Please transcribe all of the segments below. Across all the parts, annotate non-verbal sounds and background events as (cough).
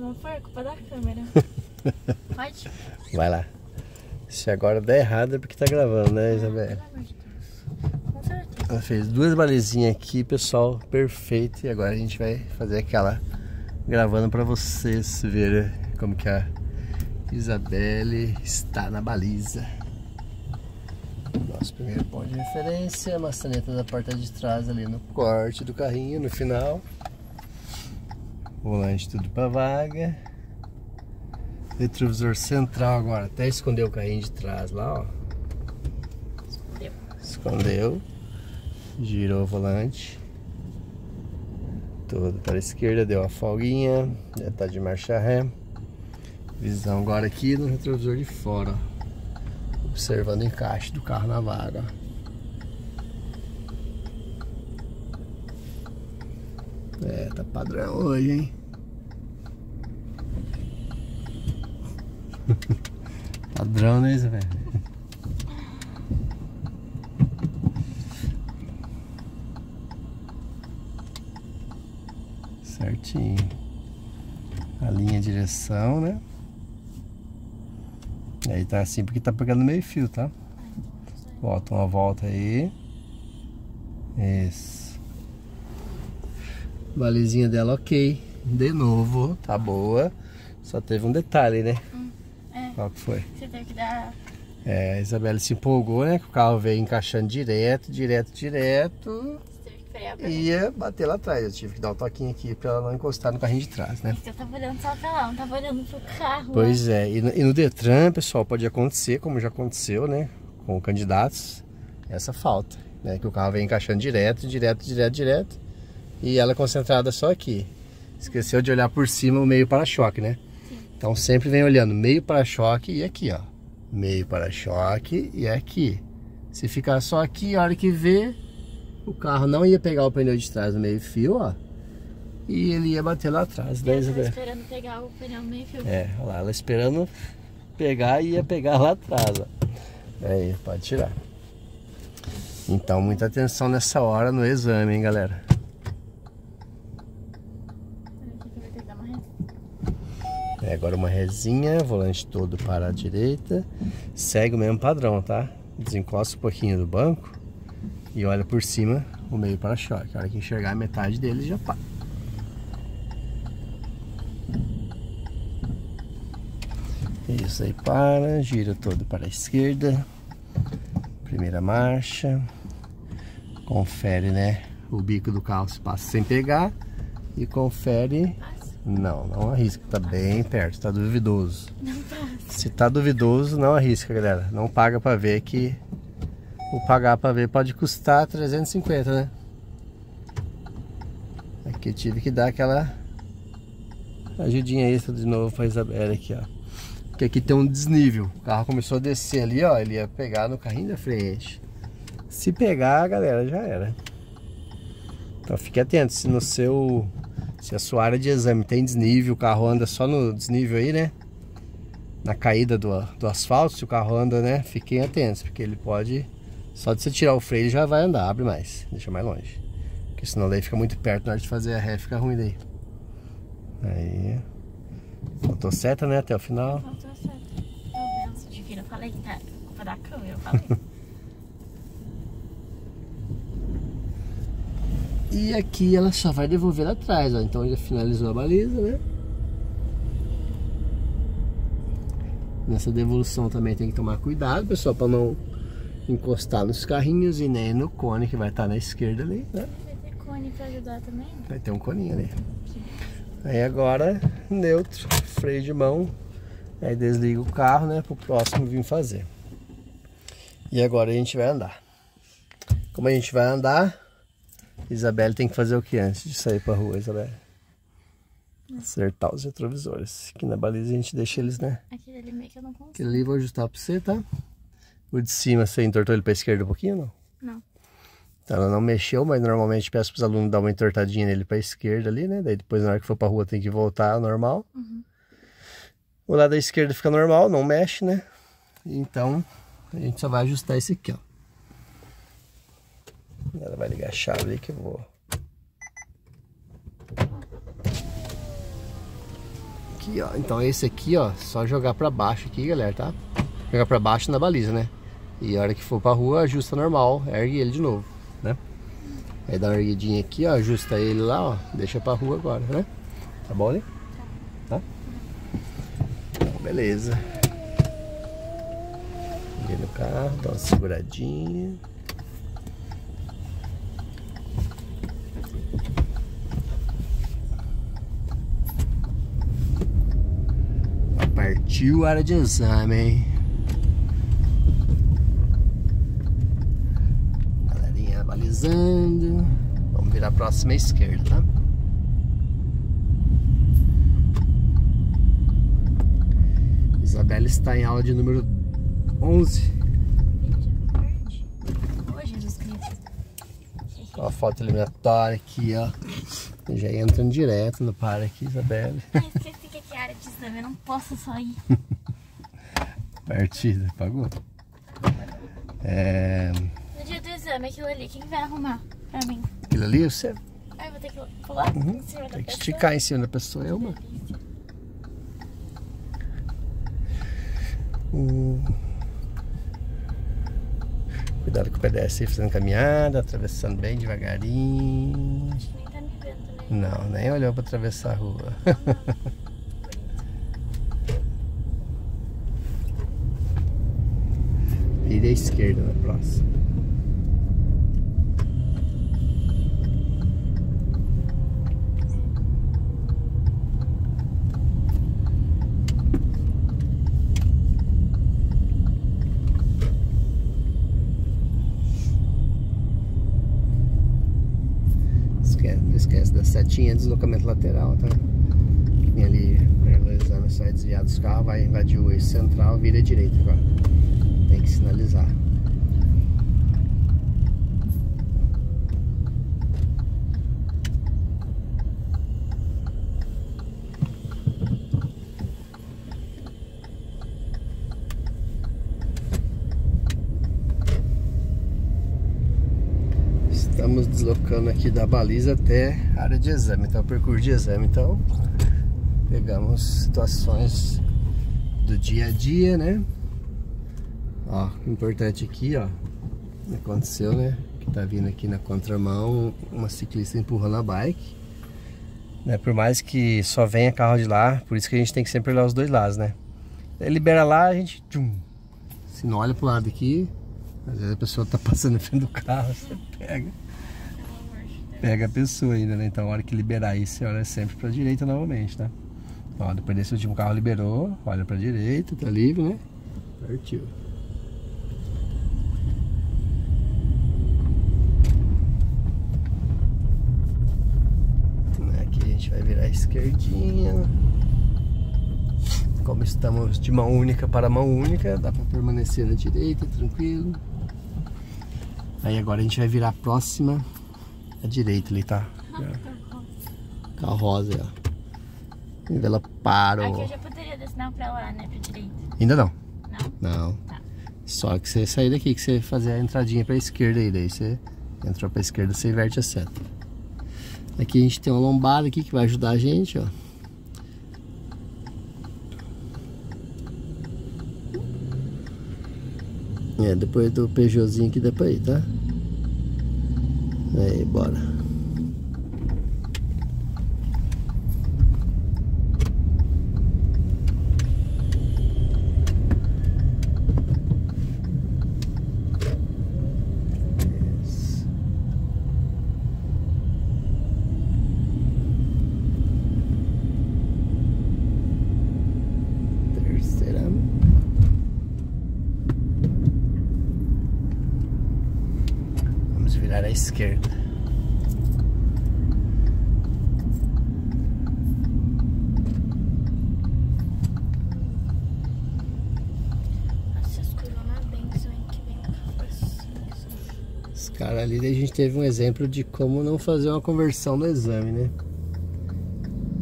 Não foi a culpa da câmera. (laughs) Pode? Vai lá. Se agora der errado é porque tá gravando, né, Isabel? Pelo amor de Deus. Com certeza. Ela fez duas balizinhas aqui, pessoal, perfeito. E agora a gente vai fazer aquela gravando pra vocês verem como que a Isabelle está na baliza. Nosso primeiro ponto de referência, maçaneta da porta de trás ali no corte do carrinho, no final. Volante tudo pra vaga. Retrovisor central agora, até esconder o carrinho de trás lá, ó. Deu. Escondeu. Girou o volante. Tudo para a esquerda, deu a folguinha. Já tá de marcha ré. Visão agora aqui no retrovisor de fora. ó. Observando o encaixe do carro na vaga. ó. É, tá padrão hoje, hein? (laughs) padrão, né, Isabel? Certinho. A linha direção, né? E aí tá assim porque tá pegando meio fio, tá? Volta uma volta aí. Isso. Balizinha dela ok. De novo, tá boa. Só teve um detalhe, né? É. Qual que foi? Você teve que dar. É, a Isabela se empolgou, né? Que o carro veio encaixando direto, direto, direto. Você teve que frear pra E ia bater lá atrás. Eu tive que dar um toquinho aqui pra ela não encostar no carrinho de trás, né? Você tava olhando só pra lá, não tava olhando pro carro. Pois é, e no, e no Detran, pessoal, pode acontecer, como já aconteceu, né? Com candidatos, essa falta, né? Que o carro vem encaixando direto, direto, direto, direto. E ela concentrada só aqui. Esqueceu de olhar por cima o meio para-choque, né? Então sempre vem olhando meio para-choque e aqui, ó. Meio para-choque e aqui. Se ficar só aqui, a hora que vê, o carro não ia pegar o pneu de trás no meio fio, ó. E ele ia bater lá atrás, né, Isabel? esperando pegar o pneu meio fio. É, olha lá, ela esperando pegar e ia pegar lá atrás, ó. Aí, pode tirar. Então, muita atenção nessa hora no exame, hein, galera. Aqui que eu vou ter que dar uma ré. Agora uma resinha, volante todo para a direita. Segue o mesmo padrão, tá? Desencosta um pouquinho do banco e olha por cima o meio para-choque. A hora que enxergar a metade dele, já para. Isso aí para, gira todo para a esquerda. Primeira marcha. Confere, né? O bico do carro se passa sem pegar. E confere. Não, não arrisca, tá bem perto, tá duvidoso. Não passa. Se tá duvidoso, não arrisca, galera. Não paga pra ver que o pagar pra ver pode custar 350, né? Aqui eu tive que dar aquela ajudinha extra de novo pra Isabela aqui, ó. Porque aqui tem um desnível. O carro começou a descer ali, ó. Ele ia pegar no carrinho da frente. Se pegar, galera, já era. Então fique atento. Se no seu. Se a sua área de exame tem desnível, o carro anda só no desnível aí, né? Na caída do, do asfalto, se o carro anda, né? Fiquem atentos, porque ele pode. Só de você tirar o freio ele já vai andar, abre mais, deixa mais longe. Porque senão daí fica muito perto na hora de fazer a ré, fica ruim daí. Aí. Faltou seta, né? Até o final. Faltou divino. Eu falei que tá culpa da câmera. Eu falei. (laughs) E aqui ela só vai devolver lá atrás, ó. Então já finalizou a baliza, né? Nessa devolução também tem que tomar cuidado, pessoal, para não encostar nos carrinhos e nem no cone que vai estar na esquerda ali, né? Vai ter cone pra ajudar também? Vai ter um coninho ali. Aí agora, neutro, freio de mão. Aí desliga o carro, né? Pro próximo vir fazer. E agora a gente vai andar. Como a gente vai andar, Isabelle tem que fazer o que antes de sair pra rua, Isabelle? Acertar os retrovisores. Aqui na baliza a gente deixa eles, né? Aquele ali meio que eu não consigo. Aquele ali eu vou ajustar pra você, tá? O de cima você entortou ele pra esquerda um pouquinho, não? Não. Então ela não mexeu, mas normalmente peço pros alunos dar uma entortadinha nele pra esquerda ali, né? Daí depois na hora que for pra rua tem que voltar ao normal. Uhum. O lado da esquerda fica normal, não mexe, né? Então a gente só vai ajustar esse aqui, ó. Ela vai ligar a chave aí que eu vou. Aqui, ó. Então esse aqui, ó, só jogar para baixo aqui, galera, tá? Jogar para baixo na baliza, né? E a hora que for para rua, ajusta normal, ergue ele de novo, né? Aí dá uma erguidinha aqui, ó, ajusta ele lá, ó, deixa para rua agora, né? Tá bom, né? Tá? Então, beleza. Liguei no carro, dá uma seguradinha. A área de exame, hein? Galerinha balizando. Vamos virar a próxima esquerda, tá? Isabela está em aula de número 11. Ó, a foto eliminatória aqui, ó. Já entrando direto no par aqui, (laughs) É eu não posso só ir. (laughs) Partida, pagou. É... No dia do exame, aquilo ali, quem vai arrumar pra mim? Aquilo ali, você Ai, vou ter que pular Uhum. em cima da tem que pessoa. esticar em cima da pessoa, é uma. Delícia. Hum. Cuidado com o pedestre aí, fazendo caminhada, atravessando bem devagarinho. Acho que nem tá me vendo, né? Não, nem olhou para atravessar a rua. (laughs) Vire à esquerda na próxima. Esquece, não esquece da setinha de deslocamento lateral, tá? Tem ali, sai desviado dos carros, vai invadir o eixo central, vira à direita agora. Tem que sinalizar. Estamos deslocando aqui da baliza até a área de exame, então percurso de exame. Então, pegamos situações do dia a dia, né? Ó, importante aqui, ó, aconteceu, né? Que tá vindo aqui na contramão uma ciclista empurrando a bike. Né? Por mais que só venha carro de lá, por isso que a gente tem que sempre olhar os dois lados, né? Aí libera lá, a gente tchum, se não olha pro lado aqui, às vezes a pessoa tá (laughs) passando em frente do carro, você pega pega a pessoa ainda, né? Então, a hora que liberar aí, você olha sempre pra direita novamente, tá? Ó, depois desse último carro liberou, olha pra direita, tá livre, né? Partiu. Aqui a gente vai virar a esquerdinha. Como estamos de mão única para mão única, dá pra permanecer na direita, tranquilo. Aí agora a gente vai virar próxima à direita ali, tá? Carro rosa, ó. Ela parou. Aqui eu já poderia dar sinal pra lá, né? Pra direita. Ainda não. Não? Não. Tá. Só que você sair daqui, que você fazer a entradinha pra esquerda aí, daí você entrou pra esquerda, você inverte a seta. Aqui a gente tem uma lombada aqui que vai ajudar a gente, ó. É, depois do Peugeotzinho aqui ir, tá? Aí, bora. Isso. Terceira. Vamos virar à esquerda. Nossa, as curvas é uma benção, hein? Que vem carro assim. Os caras ali, a gente teve um exemplo de como não fazer uma conversão no exame, né?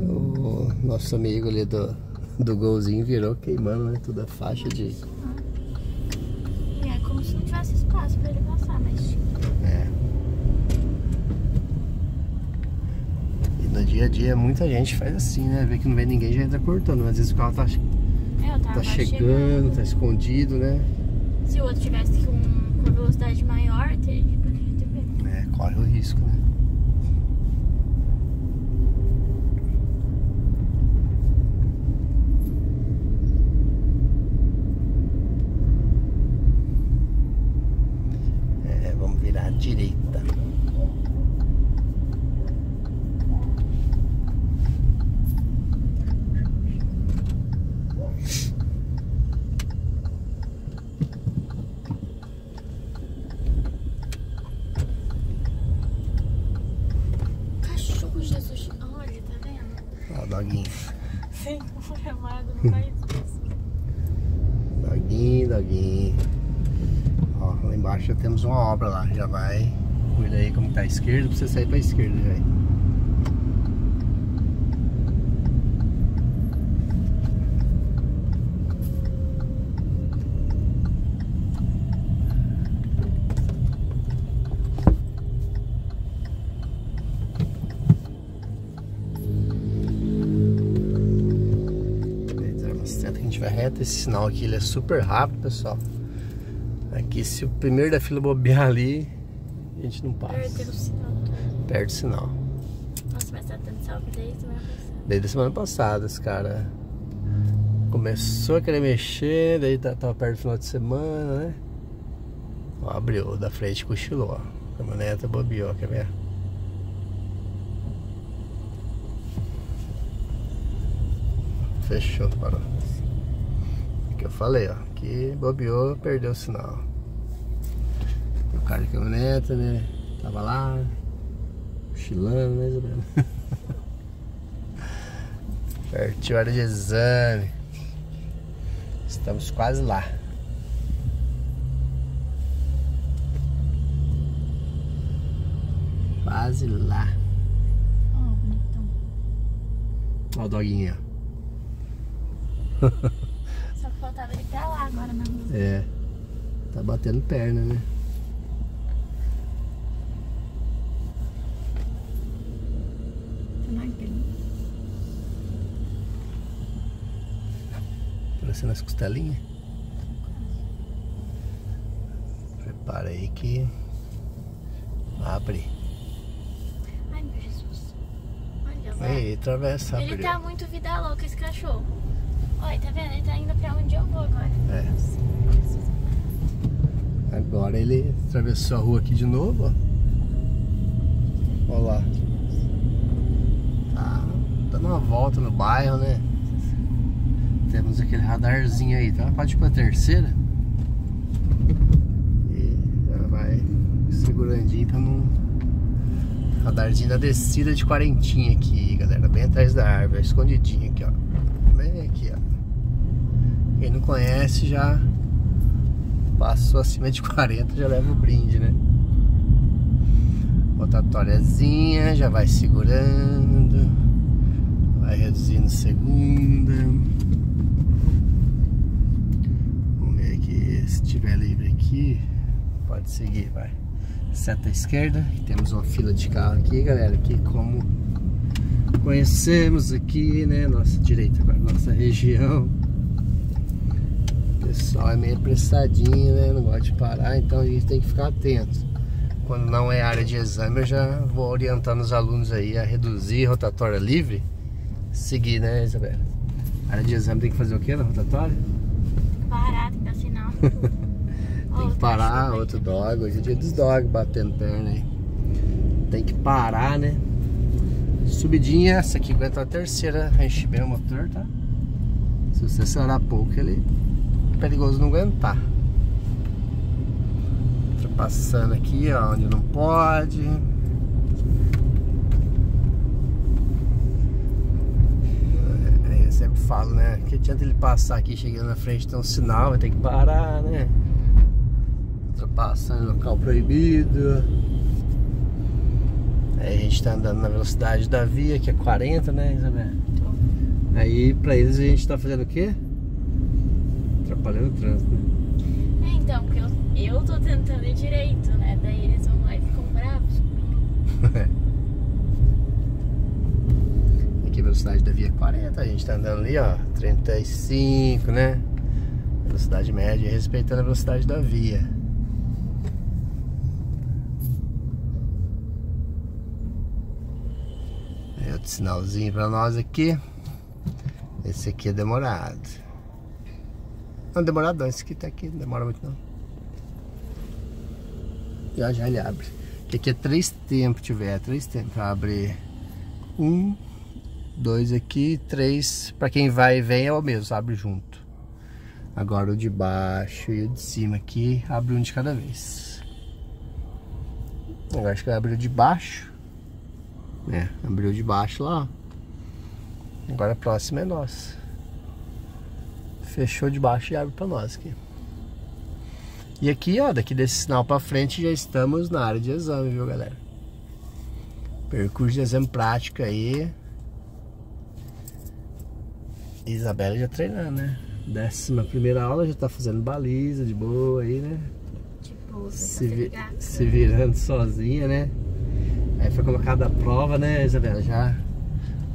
O nosso amigo ali do, do golzinho virou queimando, né? Toda a faixa de. E é como se não tivesse espaço pra ele passar, mas É. E no dia a dia muita gente faz assim, né? Vê que não vem ninguém já entra cortando. Às vezes o carro tá, É, tá chegando, tá escondido, né? Se o outro tivesse com, com velocidade maior, teria ter pego. É, corre o risco, né? É, vamos virar à direita. Cachorro, Jesus. Olha, tá vendo? Ó, o doguinho. Senhor amado, não faz isso. Doguinho, doguinho. Ó, lá embaixo já temos uma obra lá. Já vai. Cuida aí como tá a esquerda pra você sair pra esquerda, que a gente vai reto. Esse sinal aqui ele é super rápido, pessoal. Aqui, se o primeiro da fila bobear ali, a gente não passa. Perdeu o sinal. Perde o sinal. Nossa, mas tá dando salve desde semana passada. Desde a semana passada, esse cara começou a querer mexer, daí tá- tava perto do final de semana, né? Ó, abriu, da frente cochilou, ó. A caminhoneta bobeou, quer ver? Fechou, parou. O que eu falei, ó. Que bobeou, perdeu o sinal. Cara de caminhoneta, né? Tava lá, cochilando, né, Isabela? (laughs) Pertinho hora de exame. Estamos quase lá. Quase lá. Ó, bonitão. Ó o doguinho. Só que faltava ele pra lá agora na (laughs) rua. É. Tá batendo perna, né? Tá magrinho. Parecendo as costelinhas. Prepara aí que. Abre. Ai, meu Jesus. Olha lá. Aí, atravessa, Ele abriu. tá muito vida louca, esse cachorro. Olha, tá vendo? Ele tá indo pra onde eu vou agora. É. Agora ele atravessou a rua aqui de novo, ó. Olha lá. Tá dando uma volta no bairro, né? Temos aquele radarzinho aí, tá? Pode ir pra terceira. E já vai segurandinho pra não. Radarzinho da descida de quarentinha aqui, galera. Bem atrás da árvore, escondidinho aqui, ó. Bem aqui, ó. Quem não conhece já passou acima de 40 já leva o brinde, né? Rotatóriazinha, já vai segurando, vai reduzindo segunda. Vamos ver aqui se tiver livre aqui, pode seguir, vai. Seta à esquerda, temos uma fila de carro aqui, galera, que como conhecemos aqui, né, nossa direita nossa região. O pessoal é meio apressadinho, né? Não gosta de parar, então a gente tem que ficar atento. Quando não é área de exame, eu já vou orientando os alunos aí a reduzir rotatória livre. Seguir, né, Isabela? Área de exame tem que fazer o que na rotatória? Parar, (laughs) tem que parar, outro dog. Hoje é dia dos dogs batendo perna aí. Tem que parar, né? Subidinha, essa aqui aguenta a terceira, enche bem o motor, tá? Se você acelerar pouco, ele é perigoso não aguentar. Ultrapassando aqui, ó, onde não pode. É, eu sempre falo, né? Que adianta ele passar aqui, chegando na frente, tem um sinal, vai ter que parar, né? Ultrapassando local proibido. Aí a gente tá andando na velocidade da via, que é 40, né, Isabel? Aí pra eles a gente tá fazendo o quê? Atrapalhando o trânsito, né? É, então, porque eu, eu tô tentando ir direito, né? Daí eles vão lá e ficam bravos (laughs) velocidade da via 40, a gente tá andando ali, ó, 35, né? Velocidade média, respeitando a velocidade da via. Aí outro sinalzinho pra nós aqui. Esse aqui é demorado. Não, demorado não, esse aqui tá aqui, não demora muito não. Já já ele abre. Que aqui é três tempos, tiver, três tempos. Abre um, dois aqui, três. Pra quem vai e vem é o mesmo, abre junto. Agora o de baixo e o de cima aqui, abre um de cada vez. Agora acho que o de baixo. É, abriu de baixo lá, Agora a próxima é nossa. Fechou de baixo e abre pra nós aqui. E aqui, ó, daqui desse sinal pra frente já estamos na área de exame, viu, galera? Percurso de exame prático aí. Isabela já treinando, né? Décima primeira aula já tá fazendo baliza de boa aí, né? Tipo, Se, vi se virando sozinha, né? Aí foi colocada a prova, né, Isabela? Já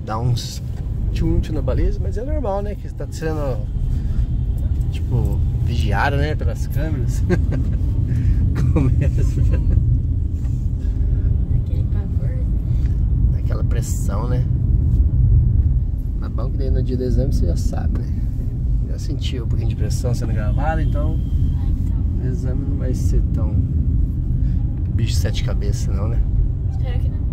dá uns tchum na baliza, mas é normal, né? Que está sendo, tipo, vigiada, né? Pelas câmeras. (laughs) Começa. Aquele pavor. Aquela pressão, né? Bom que daí no dia do exame você já sabe, né? Já sentiu um pouquinho de pressão sendo gravada, então o exame não vai ser tão bicho de sete cabeças não, né? Espero que não.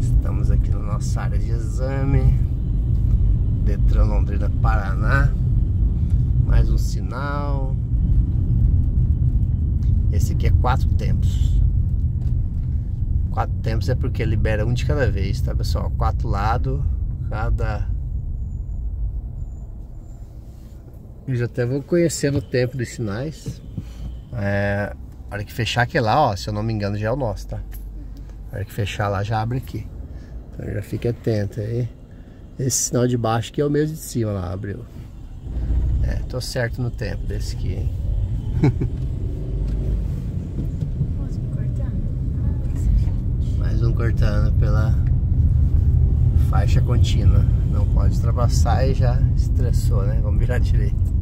Estamos aqui na nossa área de exame. Detran Londrina, Paraná. Mais um sinal. Esse aqui é quatro tempos. Quatro tempos é porque libera um de cada vez, tá pessoal? Quatro lados, cada. Eu já até vou conhecendo o tempo dos sinais. É, a hora que fechar aquele lá, ó, se eu não me engano, já é o nosso, tá? A hora que fechar lá, já abre aqui. Então já fique atento aí. Esse sinal de baixo aqui é o mesmo de cima lá, abriu. É, tô certo no tempo desse aqui, hein? (laughs) Posso me cortar? Nossa, gente. Mais um cortando pela faixa contínua. Não pode ultrapassar e já estressou, né? Vamos virar direito.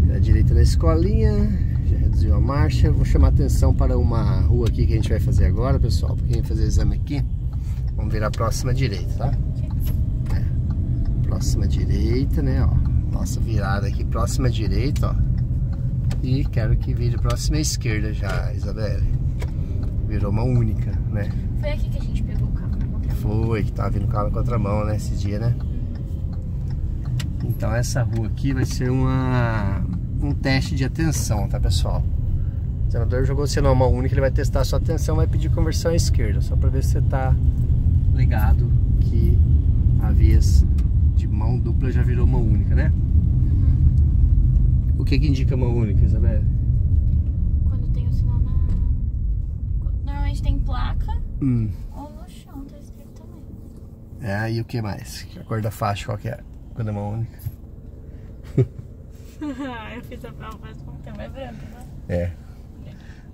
Virar direita na escolinha. Já reduziu a marcha. Vou chamar atenção para uma rua aqui que a gente vai fazer agora, pessoal. Para quem vai fazer exame aqui. Vamos virar a próxima direita, tá? É. Próxima direita, né? Ó. Nossa virada aqui, próxima direita, ó. E quero que vire próxima esquerda já, Isabelle. Virou uma única, né? Foi aqui que a gente pegou o carro na contramão. Foi, que tava vindo carro na contramão, né? Esse dia, né? Então essa rua aqui vai ser uma, um teste de atenção, tá pessoal? O senador jogou você numa única, ele vai testar a sua atenção, vai pedir conversão à esquerda, só pra ver se você tá ligado que a vias de mão dupla já virou mão única, né? O que que indica mão única, Isabel? Quando tem o sinal na. Normalmente tem placa Hum. ou no chão, tá escrito também. É, e o que mais? A cor da faixa qual que é? Quando é mão única? (laughs) eu fiz a prova faz pouco tempo, é branco, né? É.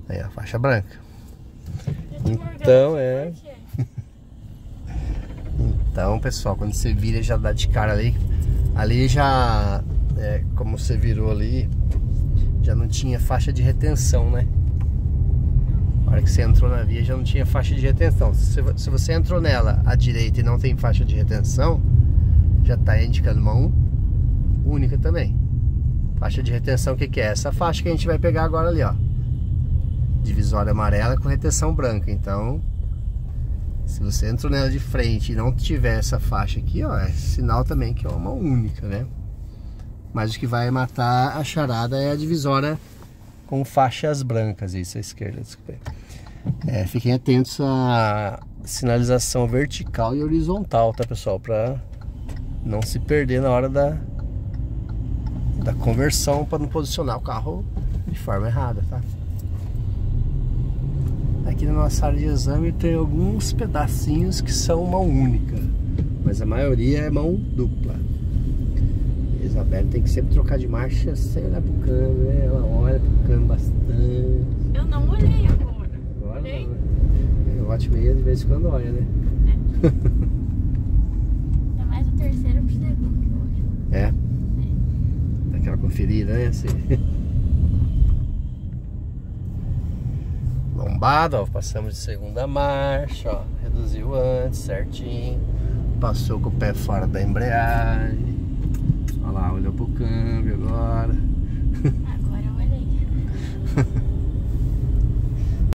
Aí a faixa branca. Eu tô Então, é. (laughs) Então, pessoal, quando você vira já dá de cara ali. Ali já, é, como você virou ali, já não tinha faixa de retenção, né? Na hora que você entrou na via já não tinha faixa de retenção. Se, se você entrou nela à direita e não tem faixa de retenção, já está indicando mão única também. Faixa de retenção, o que, que é? Essa faixa que a gente vai pegar agora ali, ó. Divisória amarela com retenção branca. Então, se você entrou nela de frente e não tiver essa faixa aqui, ó, é sinal também que é uma única, né? Mas o que vai matar a charada é a divisória com faixas brancas, isso à esquerda, desculpa. É, fiquem atentos à sinalização vertical e horizontal, tá pessoal? Pra não se perder na hora da, da conversão para não posicionar o carro de forma errada, tá? Aqui na nossa área de exame tem alguns pedacinhos que são mão única, mas a maioria é mão dupla. A Isabela tem que sempre trocar de marcha sem olhar pro câmbio, né? Ela olha pro câmbio bastante. Eu não olhei agora. Agora, Nem? O watch meia de vez em quando olha, né? É mais o terceiro pro segundo que eu acho. É. Daquela conferida, né? Assim. (laughs) Lombada, ó. Passamos de segunda marcha, ó. Reduziu antes, certinho. Passou com o pé fora da embreagem. Lá, olhou pro câmbio agora. (laughs) Ah,